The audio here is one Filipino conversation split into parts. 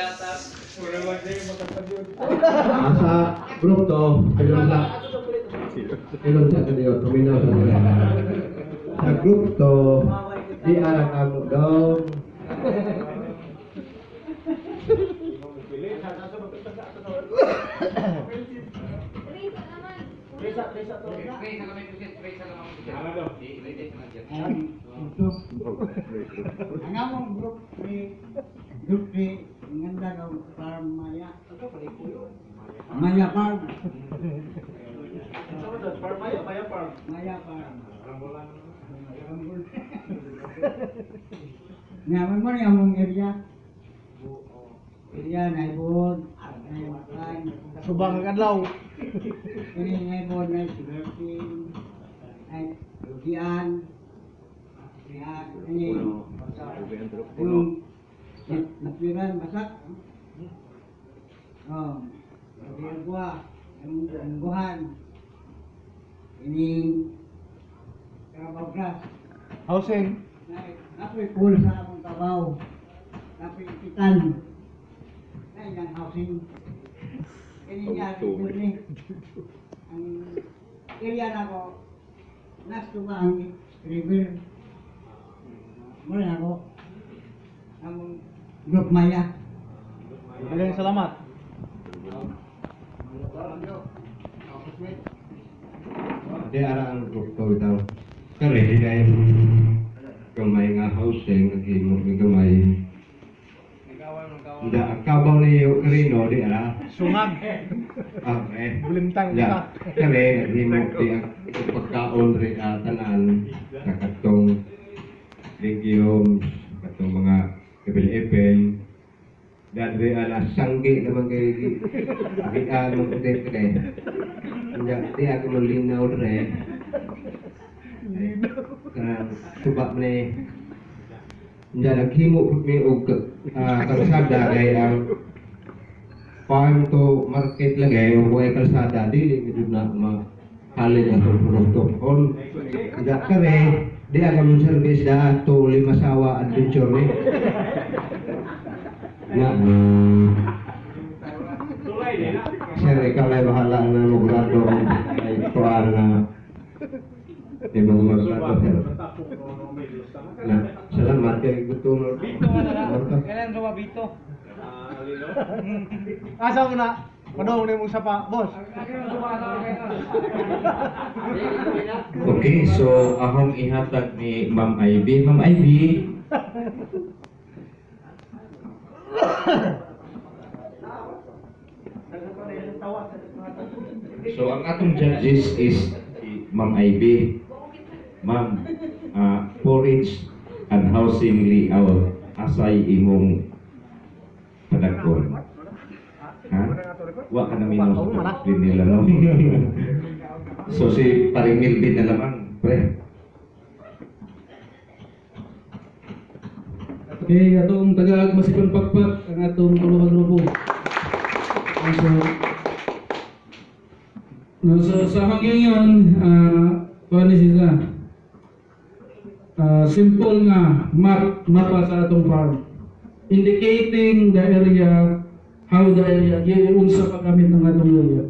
Asa grup toh, belum tak. Belum tak ke dia, nominal saja. Grup di arah kamu dong. Untuk grup grup di ngenda daw para maya maya par maya maya par maya par nyaman mo niya mong area area na ibon na imatay subang kadlaw ini na ibon na sugarcane ay rugian rugian ini Napiran, basak Oh Napiran gua Ang angguhan Ini Karabaw grass Housing. Apoy pool sa akong tabaw Apoy ipitan. Ay, ang housing. Ini niya, ini Ang area na ko Nas ko ba ang river? Mula ako. Ang grup Maya. Ada yang selamat? Dia arah grup kau itu, kan ready dia kemai ngahaus yang lagi mungkin kemai tidak kabau yuk kerino di arah sungai. Ah belum tang ya kere di mukti pekaon rekatanan kakatong legium katong mga kebel ebel dan dia ala sangge lemang ke ini. Ala mau kete kete dia aku melina udre karena sebab ini ah, sejak lagi kimuk putmi uke tersada gaya yang Pahim to market lagi, yang buaya kersada di lingkup dunia kemah Kali yang aku tokon Tidak kere, dia akan menservis dah to lima sawah adun nih Na, Sir, ikaw ay bahala na logrado ay kuhaan na mo maglado, sir. Na, salamat kay gusto Bito na. Kailan ka ba Bito? Asa mo na? Padong ni mo sa pa, boss. Okay, so ahong ihatag ni Ma'am Ivy. Ma'am Ivy, so ang atong judges is Ma'am Ivy. Ma'am, uh, forage and housing layout asay imong padagkon. Ha? Wa ka na minus din nila so si paring Milbin na lamang, pre. Okay, atong taga Masikon Pakpak, ang atong tulungan grupo. So, no, so sa hanggang yun, ah, paano sila? Ah, simple nga map, mapa sa atong farm. Indicating the area, how the area, yung unsa paggamit ng atong area.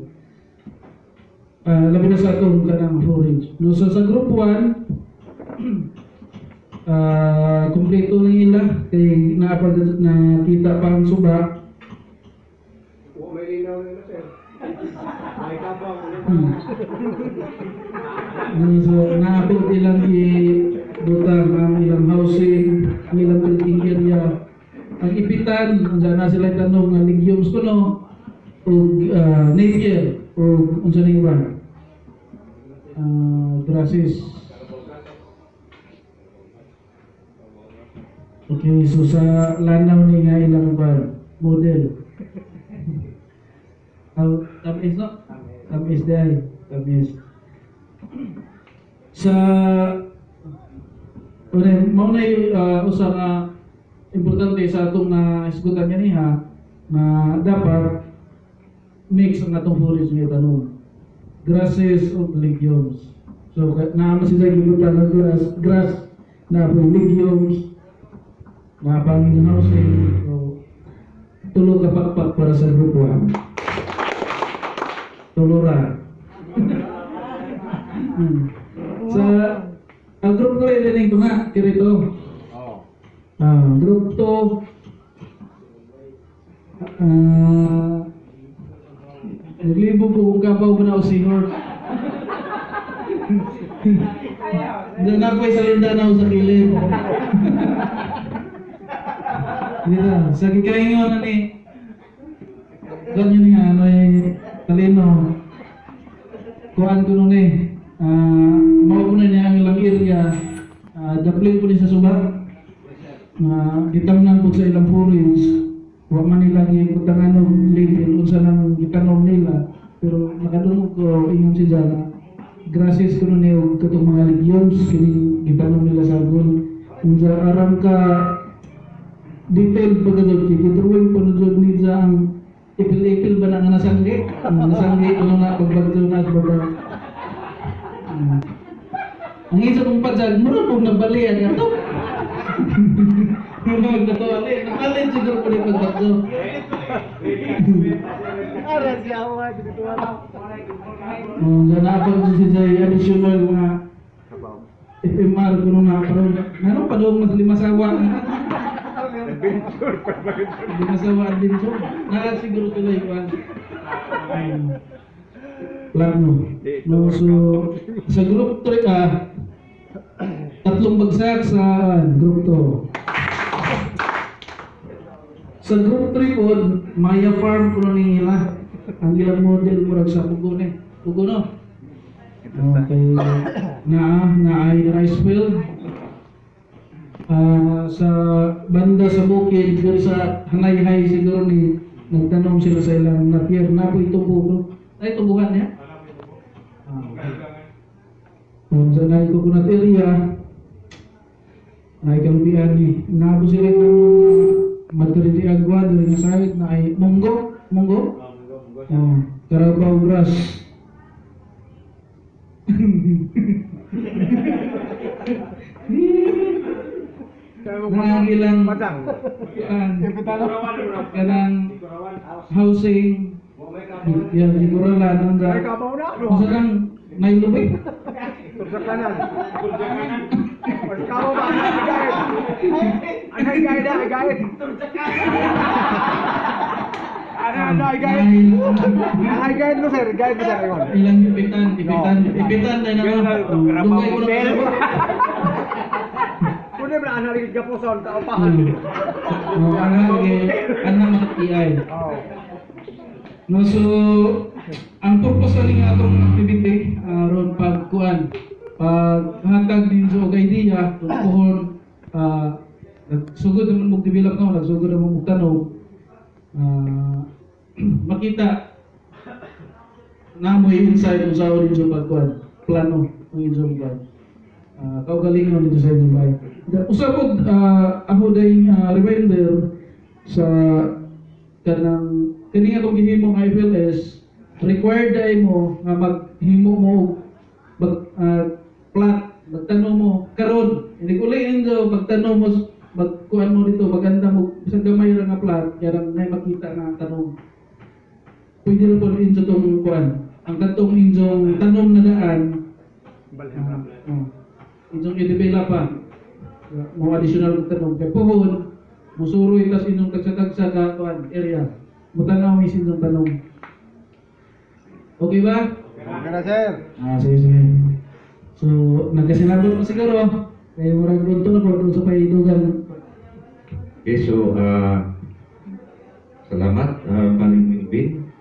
Ah, labi na sa atong kanang forage. No, so sa group 1, Ah, kumpleto na nila kay naapag nakita pa ang suba. May kabaw. Mm, so naapag ilang i butang ang housing, ang ilang building area. Ang ipitan, dyan na sila tanong nga legumes ko no, o uh, napier, o unsa na iba. Ah, grasses. Okay, so sa lanaw ni nga ba model. How tamis no? Tamis dahil. Tamis. Sa Ore, mao na uh, usa nga importante sa atong na isgutan niya na dapat mix ang atong forage nga tanong. Grasses of legumes. So naman sila gibutan ng grass, grass na po legumes na pangin housing. So tulo palakpak para sa Group 1. Hmm. Sa ang Group 3 din ito nga, kirito. Oo. Ah, Group 2 Ah, naglibo po kung kapaw ba na o senior. Diyan na ako sa linda na sa kilid. Dito, sa kikaingon na ni Ganyan niya, ano telino kuan kuno nih eh, uh, mau kuno niya ang langir ya uh, pun kuno sa suba na uh, gitamnan po sa ilang lagi wa man nila giputanganog libel unsa nang gitanom nila pero nakadulog ko inyong si Jana gracias kuno ni og katong mga legions kini gitanom nila sa gol unsa aram ka detail pagadot kita panudod ni ang ipil-ipil ba na nga nasanggi? Ang nasanggi ano na pagbagto na sa baba. Hmm. Ang isa kong padsag, mura pong nabalian nga to. Mura na to, ali. Nakalin siguro po rin pagbagto. Ara ako ay dito wala. Oh, napag si Jay, additional mga FMR ko nung nakaroon. Meron pa doon mas lima sawa. Lima sawa adventure. Naka siguro tuloy ko. Plano. No, so, sa group 3 ah, tatlong bagsak sa ah, group 2. Sa group 3 po, Maya Farm ko nila. Ang ilang model mo sa Pugo ni. Pugo no? Okay. Na, na ay rice field. Ah, sa banda sa bukid, dito sa Hanay-Hay siguro ni nagtanong sila sa ilang napier na po ito po. Ay, tubuhan niya? Ah, okay. Um, sa nahi coconut area, ay kalubian ni nabo sila ng maternity agwa diri nga side na ay munggo, munggo. Oh, Carabao grass. dengan bilang Padang. Kadang housing. Ya di lah, Nanda sedang naik lebih. Perjalanan. Perjalanan. Kalau gaib. ada gaid, ada gaid, ada ada gaid, ada gaid lu sir, gaid besar Ilang dia bilang analisis tiga poson, tak opahan. Hmm. Oh, anak lagi, anak oh. masuk iai. Nusu antok po sa atong activity aron eh, pagkuan paghatag din sa ya. og idea kuhon eh, sugod naman mo no naman eh, makita na mo inside usahaw din sa pagkuan plano ang inyong Uh, kaugalingon dito sa inyong bahay. Usapod, uh, ako dahil uh, reminder sa kanang kini nga itong gihimo nga IFLS required dai mo nga maghimo mo mag ah, plat magtanong mo karon. Hindi ko lang injo magtanong mo magkuan mo dito maganda mo bisag gamay ra nga plat kaya may makita nga tanong. Pwede rin po injo tong kuan ang katong injong tanom na daan uh, uh, injong i-develop pa. Mo additional tanong kay puhon musuroy tas inyong tagsa-tagsa ka kuan area. Mutanaw mi sinyong tanong. Okay ba? Okay na sir. ah sige sige. So nagkasinabot mo siguro. Kaya murag runto na po sa paidugan Okay, so, ah, salamat, uh, Paling Milbin.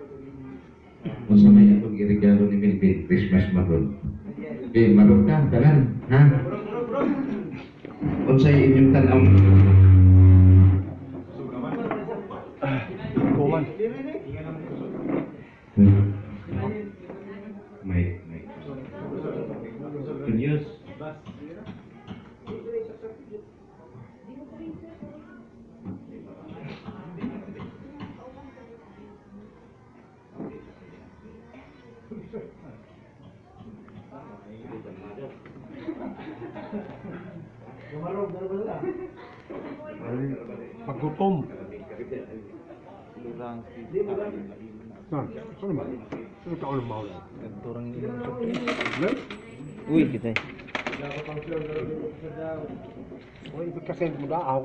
Kung sa may atong irigalo ni Milbin, Christmas maron. Okay, maron ka, talan, ha? Kung sa inyong tanaw, om. Bilang kita. Mau ini Oh, ini muda kan?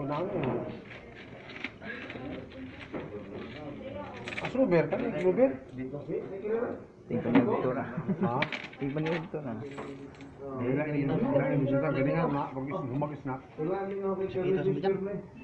Lah. Itu lah. Ini,